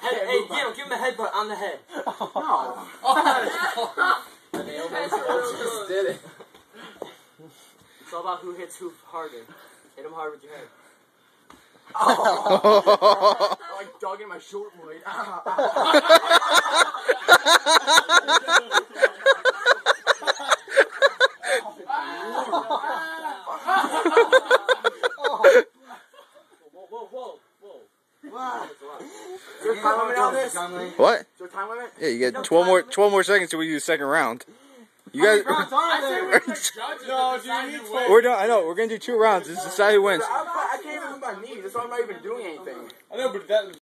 Hey, hey, give him, give him a headbutt on the head. No. I Just did it. It's all about who hits who harder. Hit him hard with your head. Oh. like dog in my short blade. Whoa, Is there time limit on this? Is What? there time limit? Yeah, you get 12 more 12 more seconds till we do the second round. You guys, No, dude, you need we're done. I know. We're gonna do two rounds. This is decide who wins. I, I can't even move my knees. That's why I'm not even doing anything. I know, but that